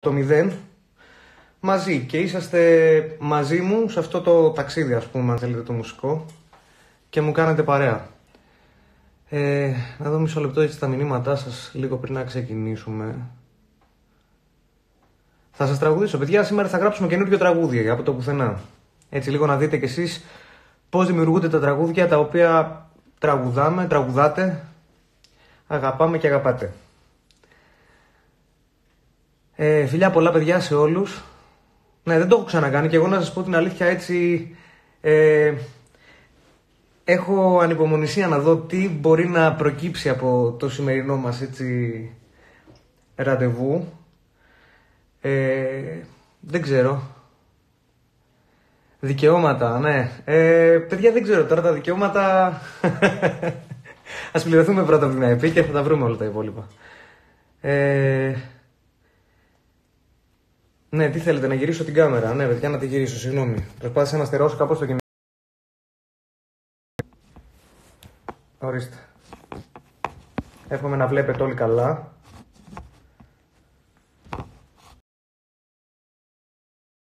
το μηδέν μαζί και είσαστε μαζί μου σε αυτό το ταξίδι ας πούμε αν θέλετε το μουσικό και μου κάνετε παρέα. Ε, να δω μισό λεπτό έτσι τα μηνύματά σας λίγο πριν να ξεκινήσουμε. Θα σας τραγουδήσω. Παιδιά, σήμερα θα γράψουμε καινούργιο τραγούδι από το πουθενά. Έτσι λίγο να δείτε κι εσείς πώς δημιουργούνται τα τραγούδια τα οποία τραγουδάμε, τραγουδάτε, αγαπάμε και αγαπάτε. Ε, φιλιά πολλά παιδιά σε όλους. Ναι, δεν το έχω ξανακάνει και εγώ να σας πω την αλήθεια έτσι... Ε, έχω ανυπομονησία να δω τι μπορεί να προκύψει από το σημερινό μας έτσι ραντεβού. Ε, δεν ξέρω. Δικαιώματα, ναι. Ε, παιδιά δεν ξέρω τώρα τα δικαιώματα... Ας πληρωθούμε πρώτα από την ΑΕΠ και θα τα βρούμε όλα τα υπόλοιπα. Ε, ναι, τι θέλετε, να γυρίσω την κάμερα. Ναι, παιδιά, να τη γυρίσω, συγγνώμη. Προσπάθησα να στερεώσω κάπως το κινητό. Ορίστε. Εύχομαι να βλέπετε όλοι καλά.